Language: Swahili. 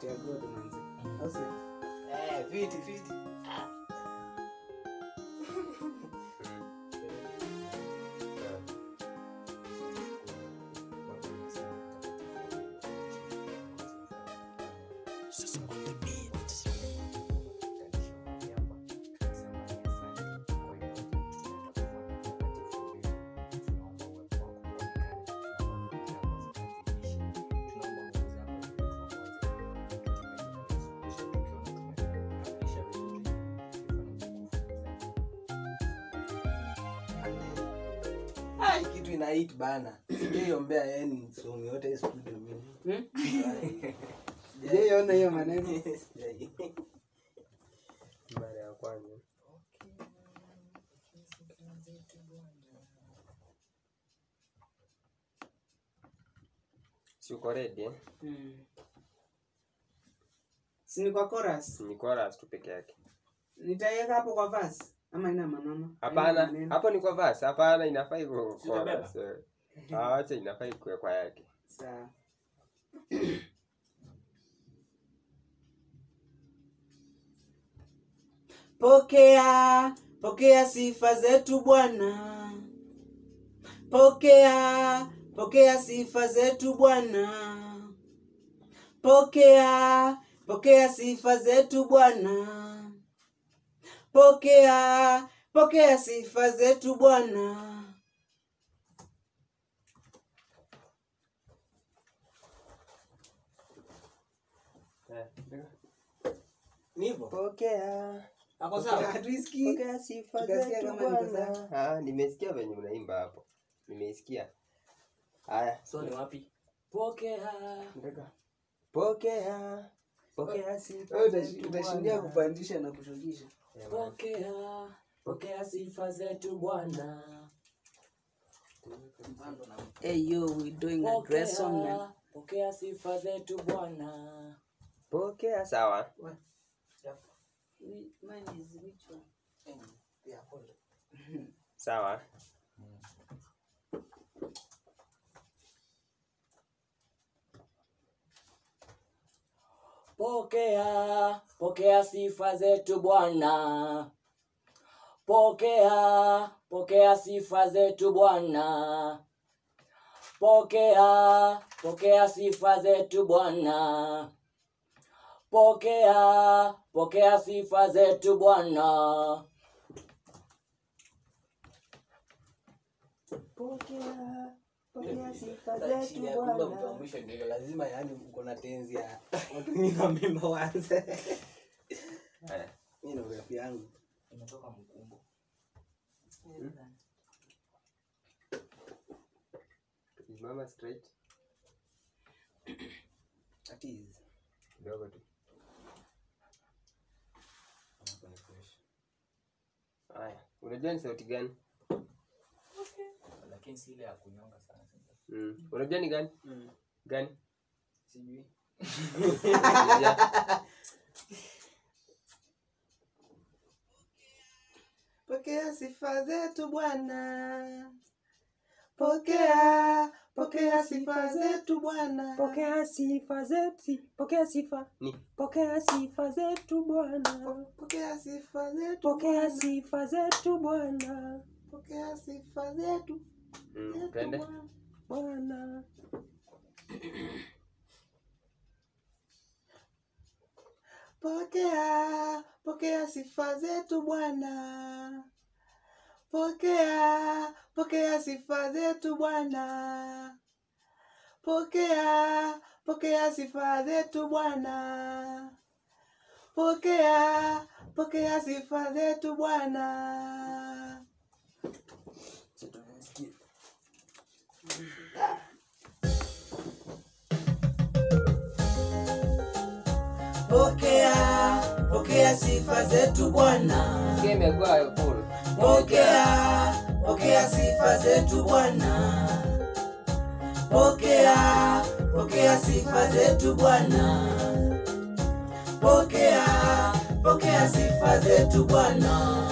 They are good, manzi. Mm. How's it? Eh, fiti, fiti. Sasa on the beat. Ai, kitu ina hit bana. Sijaiombea yani msomi yote hii studio mimi. Sijaiona hiyo maneno. Mara ya kwanza si uko ready eh? Mm. Si ni kwa chorus. ni chorus tu peke yake Nitaiweka hapo kwa verse ama ina maneno? Hapana hapo ni kwa verse hapana inafaa hivyo. Acha inafaa ikuwe kwa yake Sawa. Pokea, pokea sifa zetu Bwana. Pokea, pokea sifa zetu Bwana. Pokea, pokea sifa zetu Bwana. Pokea, pokea sifa zetu Bwana. Pokea. Pokea. sifa zetu ah nimesikia venye unaimba hapo. Nimeisikia. Haya. So ni wapi? Pokea. pokea. Pokea sifa utashindia kupandisha na kushukisha. Pokea. Pokea sifa zetu Bwana. Hey yo, we doing a great song man. Pokea. Sifa zetu Bwana. pokea sawa Mine is which one? Yeah, sawa Pokea, pokea sifa zetu Bwana. Pokea, pokea sifa zetu Bwana. Pokea, pokea sifa zetu Bwana. Pokea, pokea sifa zetu Bwana. pokea mwisho ndio lazima yaani uko na tenzi ya watu wanze. Mimi na rap yangu. Imetoka mkumbo. simama straight That is. kidogo tu Hapo haya unajua ni sauti gani Lakini si ile ya kunyonga sana. mm. unajua ni gani Mm. gani Sijui. Pokea sifa zetu Bwana. Pokea, pokea sifa zetu Bwana. pokea sifa zetu pokea sifa ni pokea sifa zetu bwana Pokea sifa zetu. pokea sifa zetu bwana Pokea sifa zetu. Twende bwana Pokea, pokea sifa zetu Bwana. Pokea, pokea sifa zetu Bwana. Pokea, pokea sifa zetu Bwana. Pokea, pokea sifa zetu Bwana. Pokea, pokea sifa zetu Bwana. Pokea, pokea sifa zetu Bwana. Pokea, pokea sifa zetu Bwana. Pokea, pokea sifa zetu Bwana.